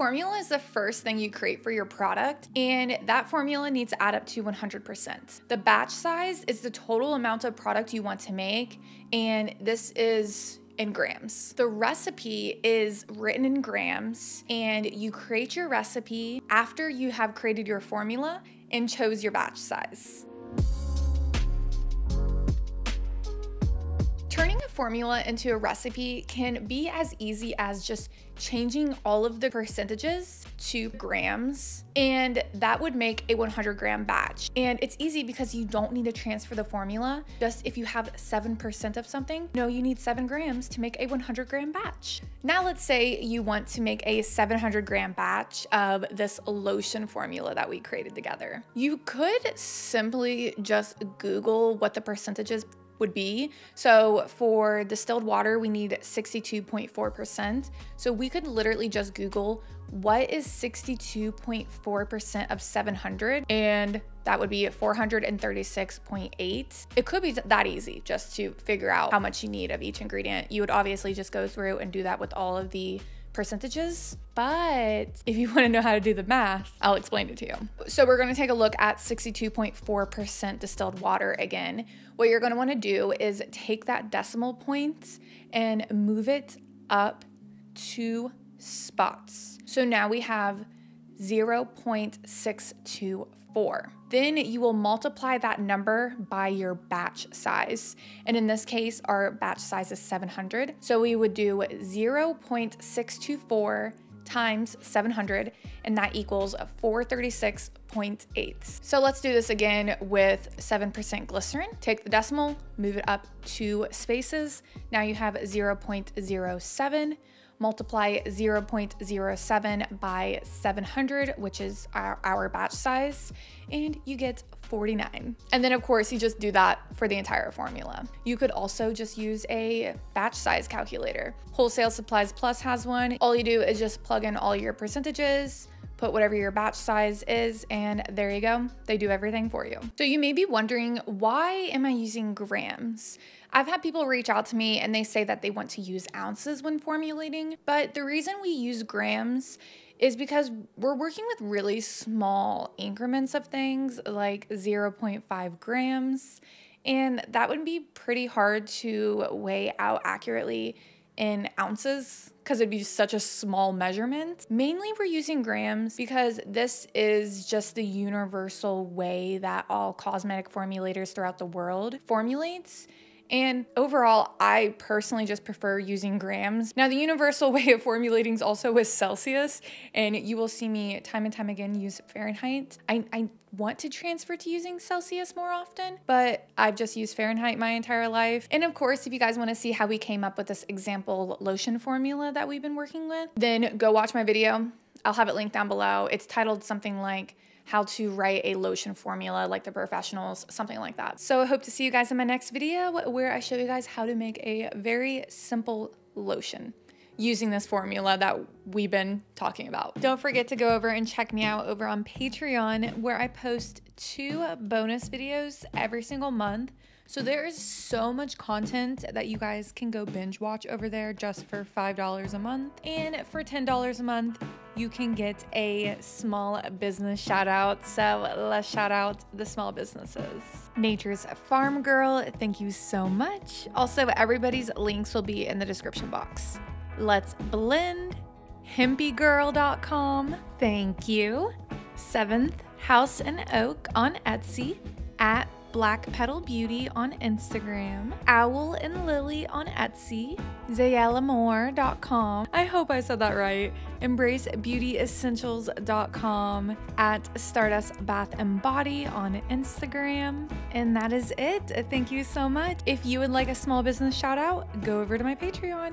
formula is the first thing you create for your product, and that formula needs to add up to 100%. The batch size is the total amount of product you want to make, and this is in grams. The recipe is written in grams, and you create your recipe after you have created your formula and chose your batch size. Formula into a recipe can be as easy as just changing all of the percentages to grams, and that would make a 100 gram batch. And it's easy because you don't need to transfer the formula. Just if you have 7% of something, no, you need 7 grams to make a 100 gram batch. Now, let's say you want to make a 700 gram batch of this lotion formula that we created together. You could simply just Google what the percentages would be. So for distilled water, we need 62.4%. So we could literally just Google what is 62.4% of 700 and that would be 436.8. It could be that easy just to figure out how much you need of each ingredient. You would obviously just go through and do that with all of the percentages. But if you want to know how to do the math, I'll explain it to you. So we're going to take a look at 62.4% distilled water again. What you're going to want to do is take that decimal point and move it up two spots. So now we have 0.624. Then you will multiply that number by your batch size. And in this case, our batch size is 700. So we would do 0.624 times 700, and that equals 436.8. So let's do this again with 7% glycerin. Take the decimal, move it up two spaces. Now you have 0.07 multiply 0.07 by 700, which is our, our, batch size, and you get 49. And then of course you just do that for the entire formula. You could also just use a batch size calculator. Wholesale Supplies Plus has one. All you do is just plug in all your percentages, put whatever your batch size is, and there you go. They do everything for you. So you may be wondering, why am I using grams? I've had people reach out to me and they say that they want to use ounces when formulating, but the reason we use grams is because we're working with really small increments of things like 0.5 grams, and that would be pretty hard to weigh out accurately in ounces because it'd be such a small measurement. Mainly we're using grams because this is just the universal way that all cosmetic formulators throughout the world formulates. And overall, I personally just prefer using grams. Now, the universal way of formulating is also with Celsius, and you will see me time and time again use Fahrenheit. I, I want to transfer to using Celsius more often, but I've just used Fahrenheit my entire life. And of course, if you guys want to see how we came up with this example lotion formula that we've been working with, then go watch my video. I'll have it linked down below. It's titled something like how to write a lotion formula like the professionals, something like that. So I hope to see you guys in my next video where I show you guys how to make a very simple lotion using this formula that we've been talking about. Don't forget to go over and check me out over on Patreon where I post two bonus videos every single month so there is so much content that you guys can go binge watch over there just for $5 a month. And for $10 a month, you can get a small business shout out. So let's shout out the small businesses. Nature's Farm Girl, thank you so much. Also, everybody's links will be in the description box. Let's blend. Hempygirl.com, thank you. Seventh House and Oak on Etsy at Black Petal Beauty on Instagram, Owl and Lily on Etsy, zayalamore.com. I hope I said that right. EmbraceBeautyEssentials.com at Stardust Bath and Body on Instagram. And that is it. Thank you so much. If you would like a small business shout out, go over to my Patreon.